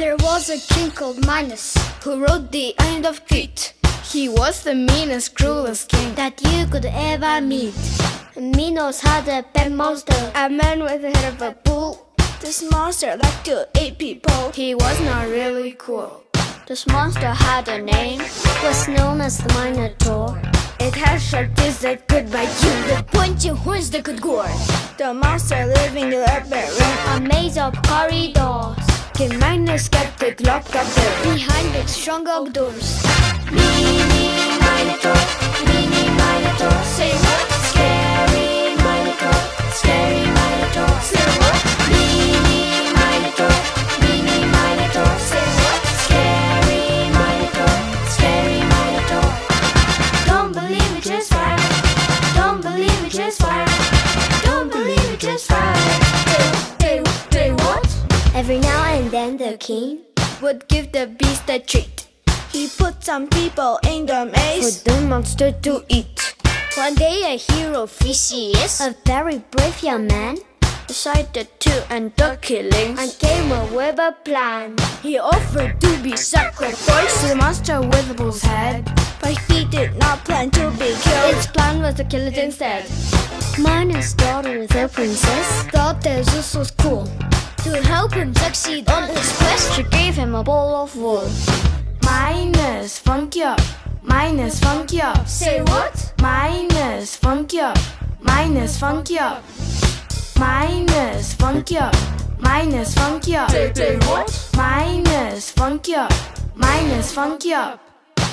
There was a king called Minos who ruled the island of Crete. He was the meanest, cruelest king that you could ever meet. Minos had a pet monster, a man with the head of a bull. This monster liked to eat people. He was not really cool. This monster had a name, was known as the Minotaur. It had sharp teeth that could bite you, the pointy horns that could gore. The monster lived in the labyrinth, a maze of corridors. King Minos kept it locked up there, behind its strong oak doors. Mini Minotaur, Every now and then the king would give the beast a treat. He put some people in the maze for the monster to eat. One day a hero Theseus, a very brave young man, decided to end the killings and came up with a plan. He offered to be sacrificed to the monster with a bull's head, but he did not plan to be killed. His plan was to kill it instead. Minos' daughter, the princess, thought that Theseus was cool. To help him succeed on his quest, she gave him a ball of wool. Minus funky up. minus funky up. Say what? Minus funky up. minus funky up. Minus funky up. minus funky up. Say, say what? Minos, funky up. minus funky up.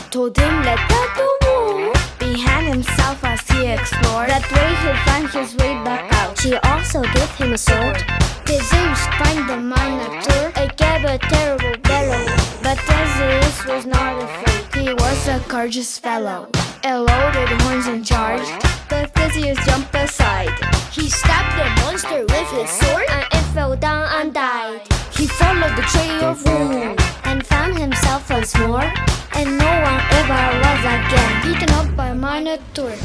Told him let that the wall behind himself as he explored. That way he'll find his way back out. She also gave him a sword. Theseus find the Minotaur? It gave a terrible bellow. But Theseus was not afraid. He was a courageous fellow. A loaded horns and charged. But Theseus jumped aside. He stabbed the monster with his sword, and it fell down and died. He followed the trail of wood and found himself once more. And no one ever was again beaten up by Minotaur.